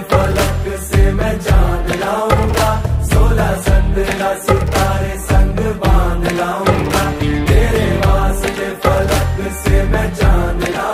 फलक से मैं जान लाऊँगा, सोलह संद्रा सितारे संग बाँध लाऊँगा। तेरे वास्ते फलक से मैं जान लाऊँगा।